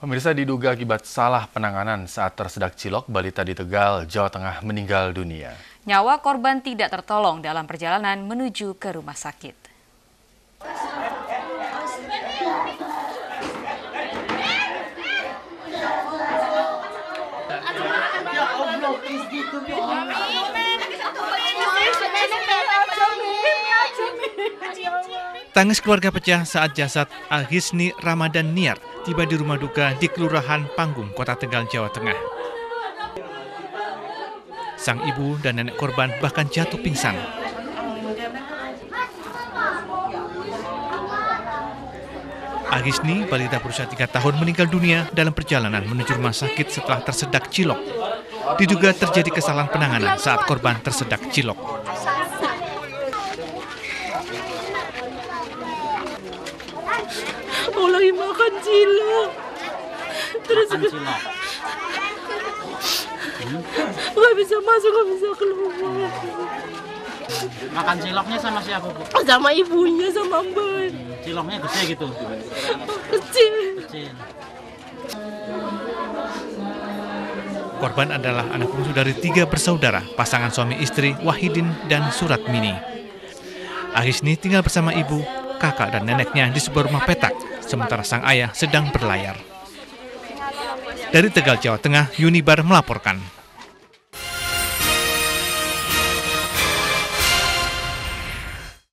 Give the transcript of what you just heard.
Pemirsa diduga akibat salah penanganan saat tersedak cilok, balita di Tegal, Jawa Tengah meninggal dunia. Nyawa korban tidak tertolong dalam perjalanan menuju ke rumah sakit. Tangis keluarga pecah saat jasad Alhisni Ramadan Niar tiba di rumah duka di Kelurahan Panggung, Kota Tegal, Jawa Tengah. Sang ibu dan nenek korban bahkan jatuh pingsan. Agisni, balita berusia tiga tahun meninggal dunia dalam perjalanan menuju rumah sakit setelah tersedak cilok. Diduga terjadi kesalahan penanganan saat korban tersedak cilok. Makan cilok. Terus makan cilok? Nggak bisa masuk nggak bisa keluar. Makan ciloknya sama siapa bu? Sama ibunya sama mbak. Ciloknya gede gitu. Kecil. Kecil. Korban adalah anak bungsu dari tiga bersaudara, pasangan suami istri Wahidin dan Surat Mini. Ahisni tinggal bersama ibu, kakak dan neneknya di sebuah rumah petak, sementara sang ayah sedang berlayar. Dari Tegal, Jawa Tengah, Yunibar melaporkan.